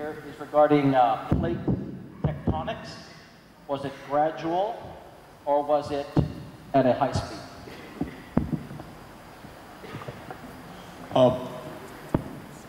here is regarding uh, plate tectonics. Was it gradual or was it at a high speed? Uh,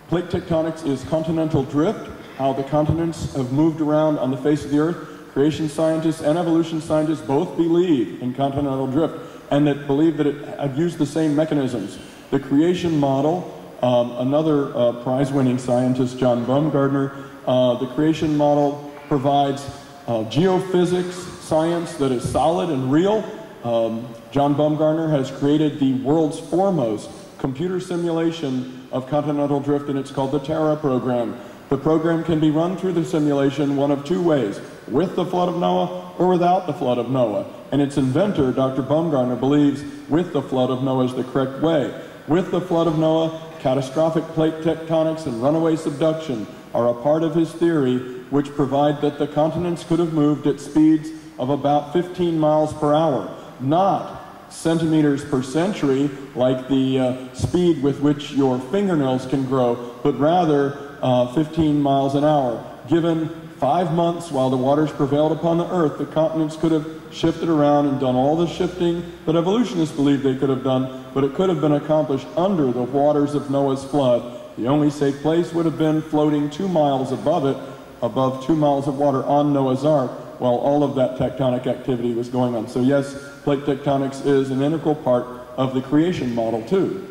plate tectonics is continental drift, how the continents have moved around on the face of the earth. Creation scientists and evolution scientists both believe in continental drift and that believe that it had used the same mechanisms. The creation model, um, another uh, prize-winning scientist, John Baumgardner, uh, the creation model provides uh, geophysics science that is solid and real. Um, John Baumgardner has created the world's foremost computer simulation of continental drift, and it's called the Terra program. The program can be run through the simulation one of two ways, with the flood of Noah or without the flood of Noah. And its inventor, Dr. Baumgardner, believes with the flood of Noah is the correct way. With the flood of Noah, catastrophic plate tectonics and runaway subduction are a part of his theory, which provide that the continents could have moved at speeds of about 15 miles per hour, not centimeters per century, like the uh, speed with which your fingernails can grow, but rather uh, 15 miles an hour. Given five months while the waters prevailed upon the earth, the continents could have shifted around and done all the shifting that evolutionists believe they could have done, but it could have been accomplished under the waters of Noah's flood. The only safe place would have been floating two miles above it, above two miles of water on Noah's Ark, while all of that tectonic activity was going on. So yes, plate tectonics is an integral part of the creation model too.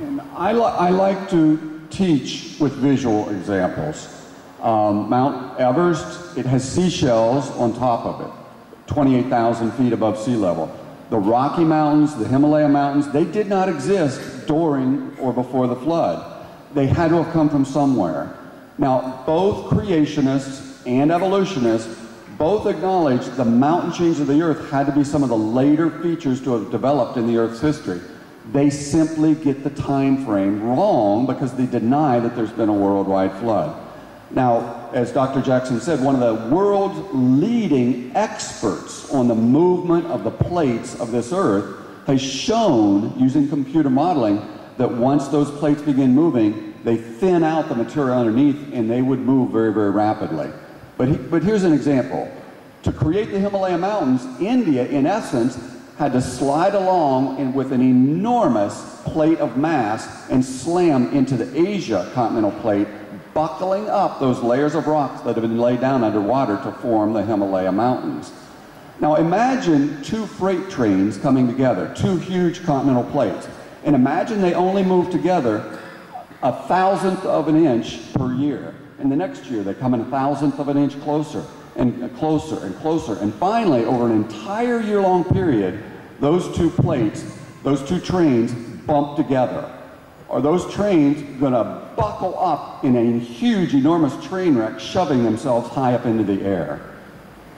And I, li I like to teach with visual examples. Um, Mount Everest, it has seashells on top of it, 28,000 feet above sea level. The Rocky Mountains, the Himalaya Mountains, they did not exist during or before the flood. They had to have come from somewhere. Now, both creationists and evolutionists both acknowledge the mountain chains of the earth had to be some of the later features to have developed in the earth's history. They simply get the time frame wrong because they deny that there's been a worldwide flood. Now, as Dr. Jackson said, one of the world's leading experts on the movement of the plates of this earth has shown, using computer modeling, that once those plates begin moving, they thin out the material underneath and they would move very, very rapidly. But, he, but here's an example. To create the Himalaya Mountains, India, in essence, had to slide along with an enormous plate of mass and slam into the Asia continental plate, buckling up those layers of rocks that have been laid down underwater to form the Himalaya Mountains. Now imagine two freight trains coming together, two huge continental plates, and imagine they only move together a thousandth of an inch per year. And the next year, they come in a thousandth of an inch closer and closer and closer. And finally, over an entire year long period, those two plates, those two trains bump together. Are those trains going to buckle up in a huge, enormous train wreck, shoving themselves high up into the air?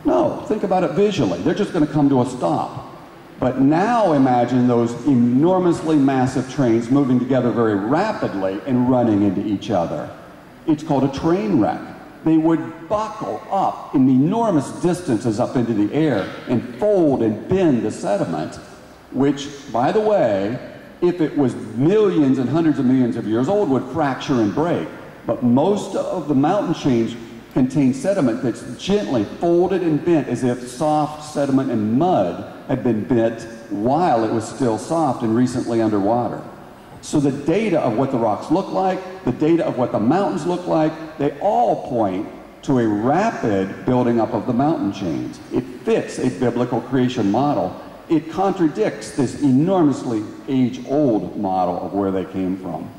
No, think about it visually. They're just going to come to a stop. But now imagine those enormously massive trains moving together very rapidly and running into each other. It's called a train wreck. They would buckle up in enormous distances up into the air and fold and bend the sediment, which, by the way, if it was millions and hundreds of millions of years old, would fracture and break. But most of the mountain chains contain sediment that's gently folded and bent as if soft sediment and mud had been bent while it was still soft and recently underwater. So the data of what the rocks look like, the data of what the mountains look like, they all point to a rapid building up of the mountain chains. It fits a biblical creation model. It contradicts this enormously age-old model of where they came from.